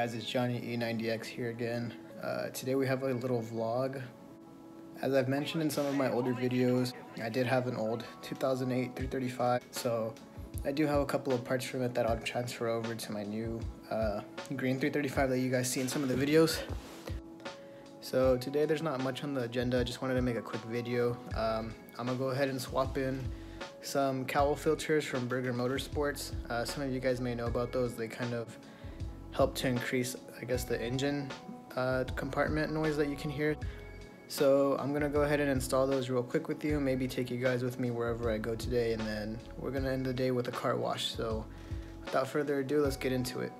guys, it's Jonny E90X here again. Uh, today we have a little vlog. As I've mentioned in some of my older videos, I did have an old 2008 335, so I do have a couple of parts from it that I'll transfer over to my new uh, green 335 that you guys see in some of the videos. So today there's not much on the agenda, I just wanted to make a quick video. Um, I'm gonna go ahead and swap in some cowl filters from Burger Motorsports. Uh, some of you guys may know about those, they kind of help to increase, I guess, the engine uh, compartment noise that you can hear. So I'm gonna go ahead and install those real quick with you, maybe take you guys with me wherever I go today, and then we're gonna end the day with a car wash. So without further ado, let's get into it.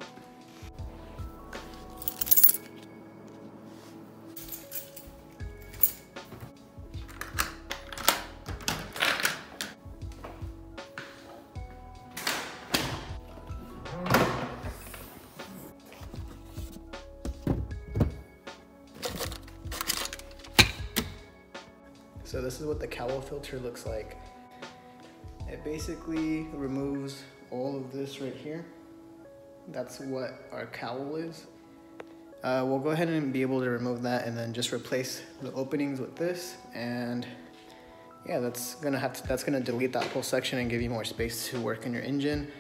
So this is what the cowl filter looks like. It basically removes all of this right here. That's what our cowl is. Uh, we'll go ahead and be able to remove that and then just replace the openings with this and yeah that's gonna have to that's gonna delete that whole section and give you more space to work in your engine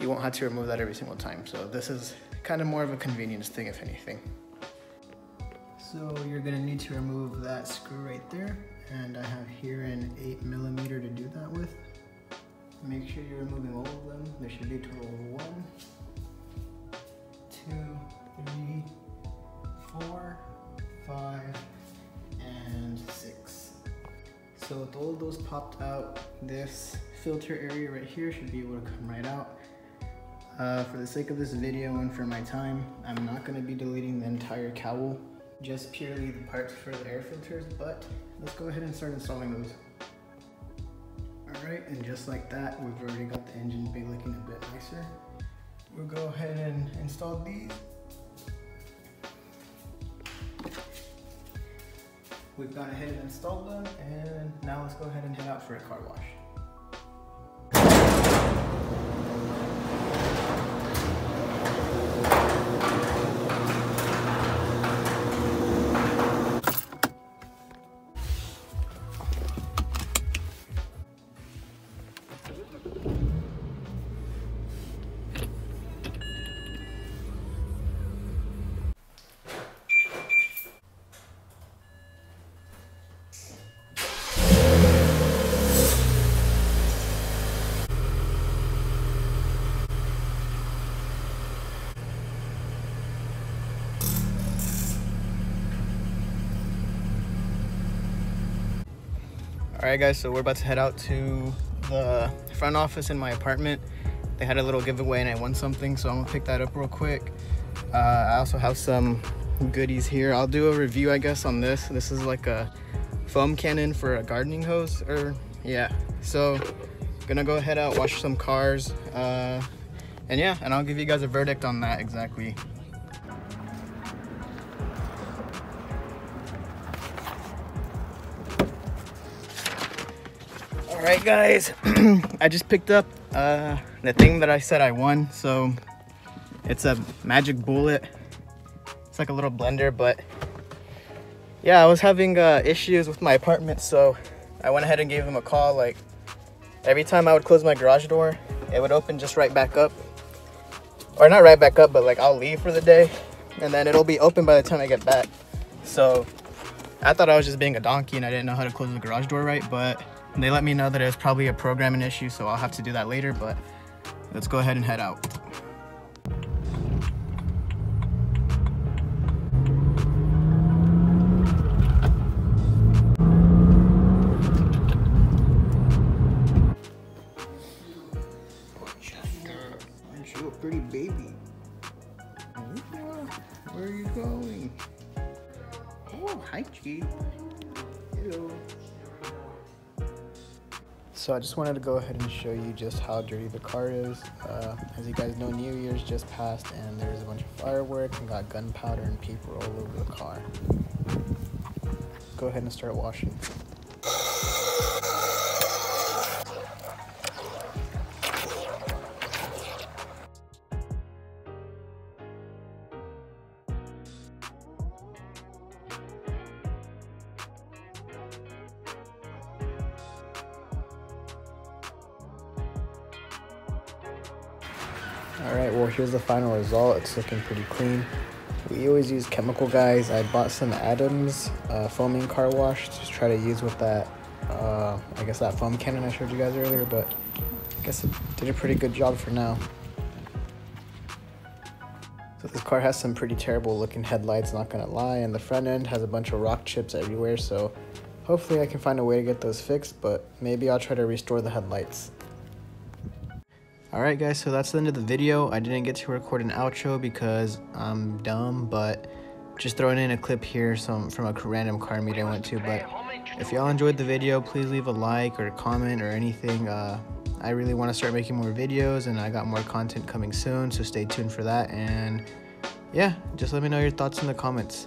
you won't have to remove that every single time so this is kind of more of a convenience thing if anything so you're gonna need to remove that screw right there and I have here an 8 millimeter to do that with. Make sure you're removing all of them. There should be a total of one, two, three, four, five, and six. So with all those popped out, this filter area right here should be able to come right out. Uh, for the sake of this video and for my time, I'm not going to be deleting the entire cowl just purely the parts for the air filters, but let's go ahead and start installing those. All right, and just like that, we've already got the engine bay looking a bit nicer. We'll go ahead and install these. We've gone ahead and installed them, and now let's go ahead and head out for a car wash. All right, guys, so we're about to head out to the front office in my apartment. They had a little giveaway and I won something, so I'm gonna pick that up real quick. Uh, I also have some goodies here. I'll do a review, I guess, on this. This is like a foam cannon for a gardening hose, or yeah. So, gonna go ahead out, wash some cars, uh, and yeah, and I'll give you guys a verdict on that exactly. All right, guys, I just picked up uh, the thing that I said I won. So it's a magic bullet. It's like a little blender, but yeah, I was having uh, issues with my apartment. So I went ahead and gave them a call. Like every time I would close my garage door, it would open just right back up. Or not right back up, but like I'll leave for the day and then it'll be open by the time I get back. So I thought I was just being a donkey and I didn't know how to close the garage door right, but they let me know that it was probably a programming issue, so I'll have to do that later, but let's go ahead and head out. Pretty baby? Where are you going? Oh, hi, Jeep. Hello. So I just wanted to go ahead and show you just how dirty the car is. Uh, as you guys know, New Year's just passed and there's a bunch of fireworks and got gunpowder and paper all over the car. Go ahead and start washing. Alright, well here's the final result. It's looking pretty clean. We always use chemical guys. I bought some Adam's uh, foaming car wash to try to use with that, uh, I guess that foam cannon I showed you guys earlier, but I guess it did a pretty good job for now. So this car has some pretty terrible looking headlights, not gonna lie, and the front end has a bunch of rock chips everywhere, so hopefully I can find a way to get those fixed, but maybe I'll try to restore the headlights. Alright guys, so that's the end of the video. I didn't get to record an outro because I'm dumb, but just throwing in a clip here some from a random car meet I went to, but if y'all enjoyed the video, please leave a like or a comment or anything. Uh, I really want to start making more videos and I got more content coming soon, so stay tuned for that. And yeah, just let me know your thoughts in the comments.